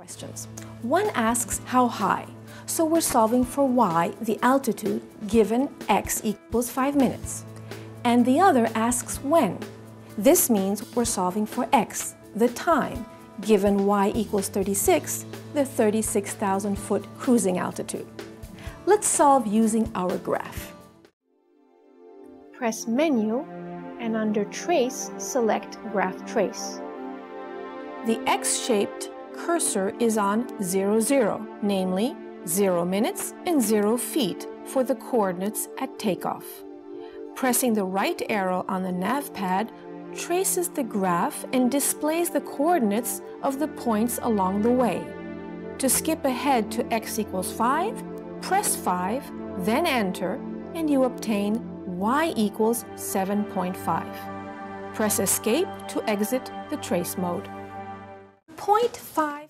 questions. One asks how high, so we're solving for y, the altitude, given x equals 5 minutes. And the other asks when. This means we're solving for x, the time, given y equals 36, the 36,000 foot cruising altitude. Let's solve using our graph. Press Menu and under Trace, select Graph Trace. The X-shaped cursor is on 0, 0, namely 0 minutes and 0 feet for the coordinates at takeoff. Pressing the right arrow on the nav pad traces the graph and displays the coordinates of the points along the way. To skip ahead to x equals 5, press 5, then enter, and you obtain y equals 7.5. Press escape to exit the trace mode. 0.5